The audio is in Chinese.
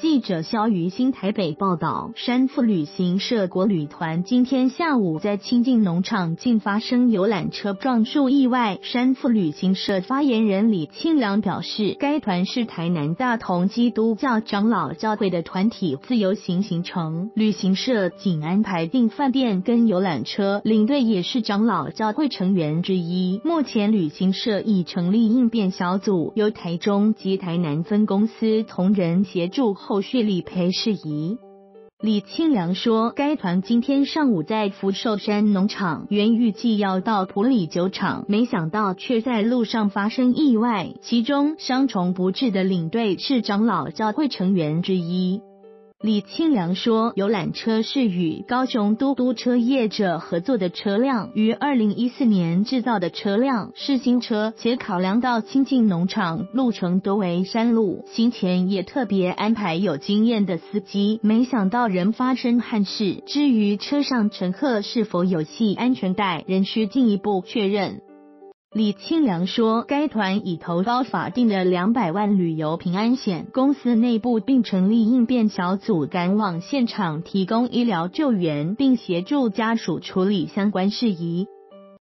记者肖瑜新台北报道，山富旅行社国旅团今天下午在清境农场竟发生游览车撞树意外。山富旅行社发言人李庆良表示，该团是台南大同基督教长老教会的团体自由行行程，旅行社仅安排订饭店跟游览车，领队也是长老教会成员之一。目前旅行社已成立应变小组，由台中及台南分公司同仁协助。后续理赔事宜，李清良说，该团今天上午在福寿山农场，原预计要到普里酒厂，没想到却在路上发生意外，其中伤重不治的领队是长老教会成员之一。李庆良说，游览车是与高雄嘟嘟车业者合作的车辆，于二零一四年制造的车辆是新车，且考量到亲近农场，路程多为山路，行前也特别安排有经验的司机，没想到仍发生憾事。至于车上乘客是否有系安全带，仍需进一步确认。李庆良说，该团已投保法定的两百万旅游平安险，公司内部并成立应变小组，赶往现场提供医疗救援，并协助家属处理相关事宜。